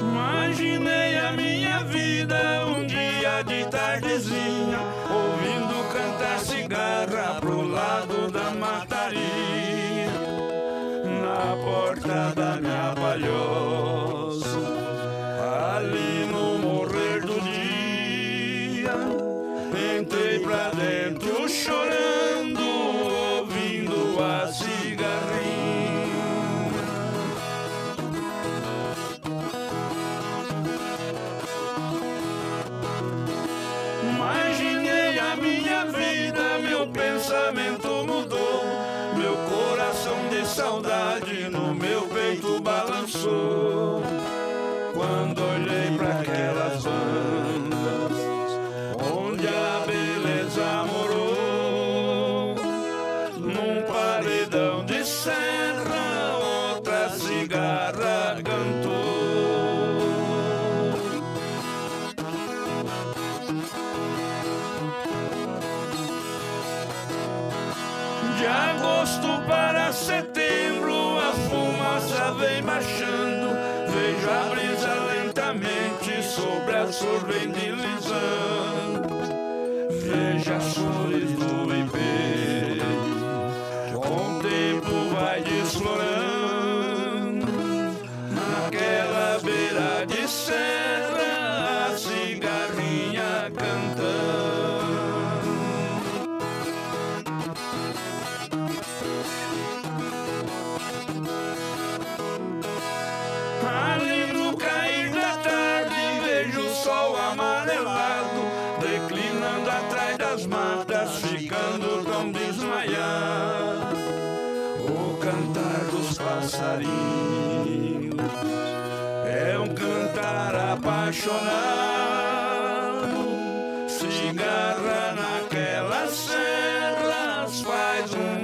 Imaginei a minha vida um dia de tardezinha, ouvindo cantar cigarra pro lado da mataria, na porta da minha palhoça, ali no morrer do dia, entrei pra dentro chorando, De agosto para setembro a fumaça vem marchando. Vejo a brisa lentamente sobre a sorvete atrás das matas, ficando tão desmaiado. O cantar dos passarinhos é um cantar apaixonado. Cigarra naquelas serras faz um